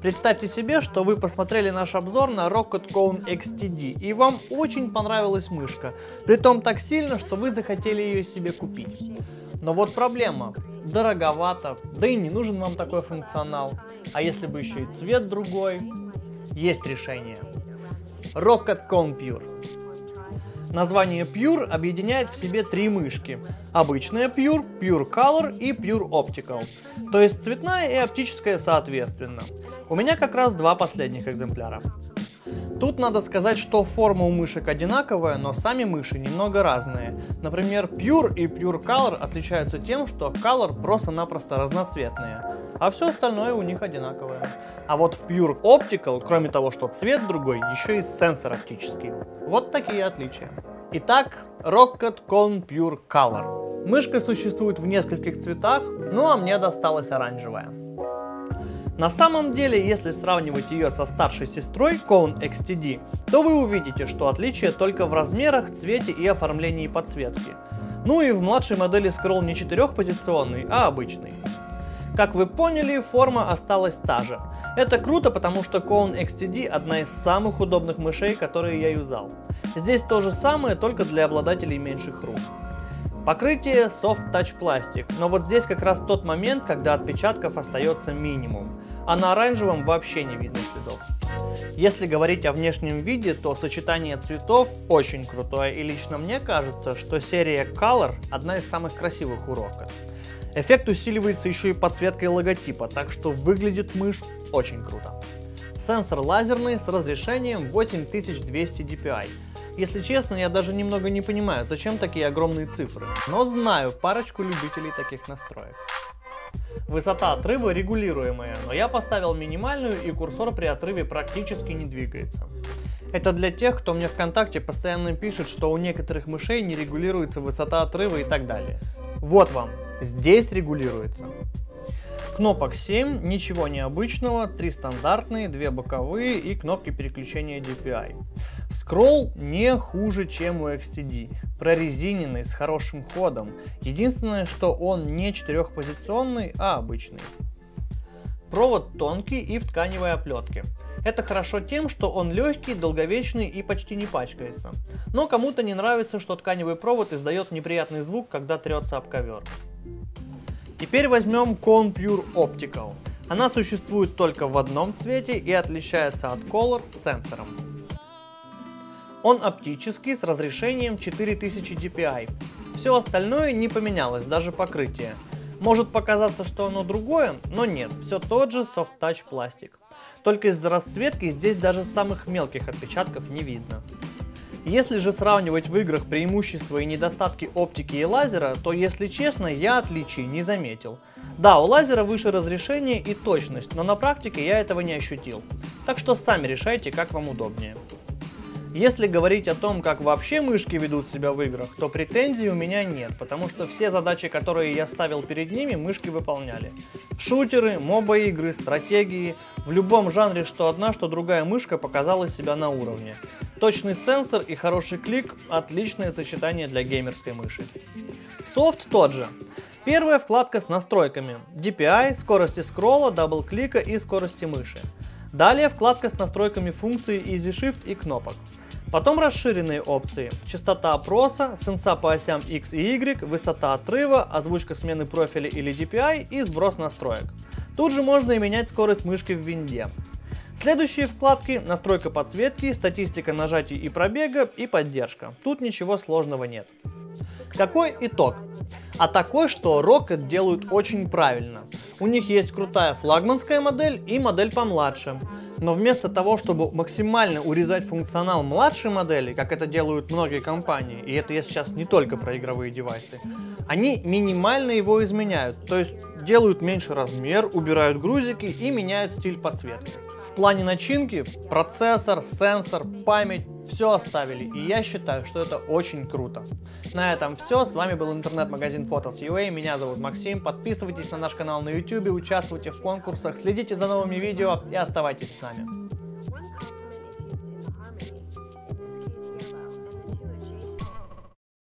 Представьте себе, что вы посмотрели наш обзор на Rocket Cone XTD и вам очень понравилась мышка, притом так сильно, что вы захотели ее себе купить. Но вот проблема, дороговато, да и не нужен вам такой функционал. А если бы еще и цвет другой, есть решение. Rocket Cone. Название Pure объединяет в себе три мышки. Обычная Pure, Pure Color и Pure Optical. То есть цветная и оптическая соответственно. У меня как раз два последних экземпляра. Тут надо сказать, что форма у мышек одинаковая, но сами мыши немного разные. Например, Pure и Pure Color отличаются тем, что Color просто-напросто разноцветные, а все остальное у них одинаковое. А вот в Pure Optical, кроме того, что цвет другой, еще и сенсор оптический. Вот такие отличия. Итак, Rocket Con Pure Color. Мышка существует в нескольких цветах, ну а мне досталась оранжевая. На самом деле, если сравнивать ее со старшей сестрой Cone XTD, то вы увидите, что отличие только в размерах, цвете и оформлении подсветки. Ну и в младшей модели скролл не четырехпозиционный, а обычный. Как вы поняли, форма осталась та же. Это круто, потому что Cone XTD одна из самых удобных мышей, которые я юзал. Здесь то же самое, только для обладателей меньших рук. Покрытие Soft Touch Plastic, но вот здесь как раз тот момент, когда отпечатков остается минимум а на оранжевом вообще не видно следов. Если говорить о внешнем виде, то сочетание цветов очень крутое, и лично мне кажется, что серия Color одна из самых красивых у Рока. Эффект усиливается еще и подсветкой логотипа, так что выглядит мышь очень круто. Сенсор лазерный с разрешением 8200 dpi. Если честно, я даже немного не понимаю, зачем такие огромные цифры, но знаю парочку любителей таких настроек. Высота отрыва регулируемая, но я поставил минимальную и курсор при отрыве практически не двигается. Это для тех, кто мне ВКонтакте постоянно пишет, что у некоторых мышей не регулируется высота отрыва и так далее. Вот вам, здесь регулируется. Кнопок 7, ничего необычного, 3 стандартные, 2 боковые и кнопки переключения DPI. Скролл не хуже, чем у XTD, прорезиненный, с хорошим ходом. Единственное, что он не четырехпозиционный, а обычный. Провод тонкий и в тканевой оплетке. Это хорошо тем, что он легкий, долговечный и почти не пачкается. Но кому-то не нравится, что тканевый провод издает неприятный звук, когда трется об ковер. Теперь возьмем Con Pure Optical. Она существует только в одном цвете и отличается от Color сенсором. Он оптический с разрешением 4000 dpi. Все остальное не поменялось, даже покрытие. Может показаться, что оно другое, но нет, все тот же Soft Touch пластик. Только из-за расцветки здесь даже самых мелких отпечатков не видно. Если же сравнивать в играх преимущества и недостатки оптики и лазера, то если честно, я отличий не заметил. Да, у лазера выше разрешение и точность, но на практике я этого не ощутил. Так что сами решайте, как вам удобнее. Если говорить о том, как вообще мышки ведут себя в играх, то претензий у меня нет, потому что все задачи, которые я ставил перед ними, мышки выполняли. Шутеры, MOBA-игры, стратегии, в любом жанре что одна, что другая мышка показала себя на уровне. Точный сенсор и хороший клик – отличное сочетание для геймерской мыши. Софт тот же. Первая вкладка с настройками. DPI, скорости скролла, дабл-клика и скорости мыши. Далее вкладка с настройками функций Easy Shift и кнопок. Потом расширенные опции. Частота опроса, сенса по осям X и Y, высота отрыва, озвучка смены профиля или DPI и сброс настроек. Тут же можно и менять скорость мышки в винде. Следующие вкладки – настройка подсветки, статистика нажатий и пробега и поддержка. Тут ничего сложного нет. Какой итог? А такой, что Rocket делают очень правильно. У них есть крутая флагманская модель и модель помладше. Но вместо того, чтобы максимально урезать функционал младшей модели, как это делают многие компании, и это я сейчас не только про игровые девайсы, они минимально его изменяют, то есть делают меньше размер, убирают грузики и меняют стиль подсветки. Плане начинки процессор, сенсор, память, все оставили, и я считаю, что это очень круто. На этом все, с вами был интернет-магазин Photos.ua, меня зовут Максим, подписывайтесь на наш канал на YouTube, участвуйте в конкурсах, следите за новыми видео и оставайтесь с нами.